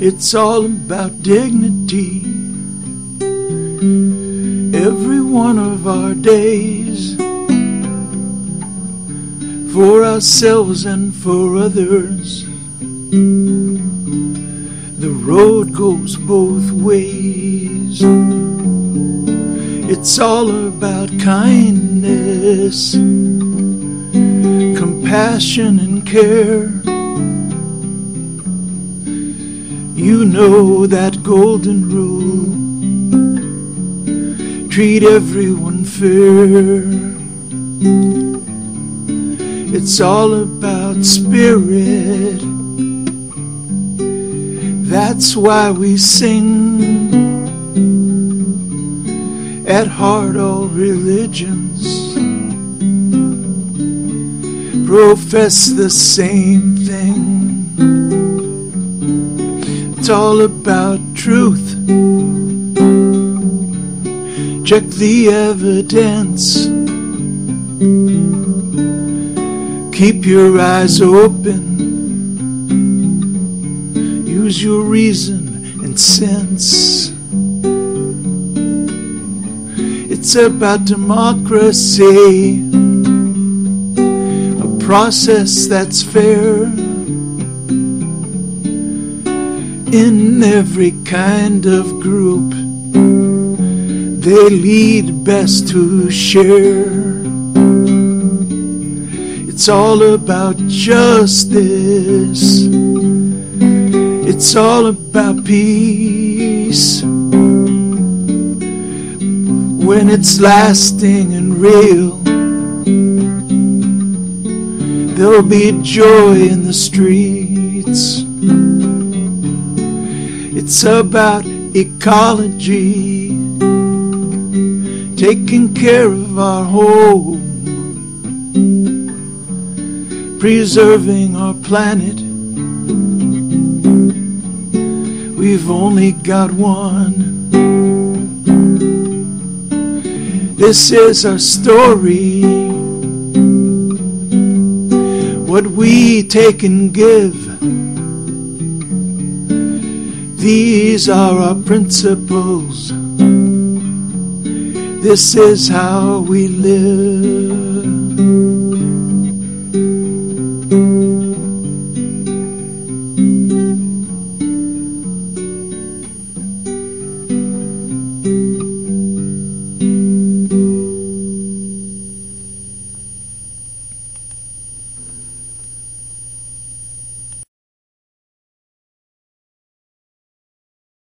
It's all about dignity. Every one of our days. For ourselves and for others. The road goes both ways. It's all about kindness, compassion, and care. You know that golden rule. Treat everyone fair. It's all about spirit. That's why we sing. At heart, all religions profess the same thing. It's all about truth. Check the evidence. Keep your eyes open. Use your reason and sense. It's about democracy, a process that's fair in every kind of group. They lead best to share. It's all about justice. It's all about peace. When it's lasting and real, there'll be joy in the streets. It's about ecology, taking care of our home, preserving our planet. We've only got one. This is our story. What we take and give. These are our principles. This is how we live.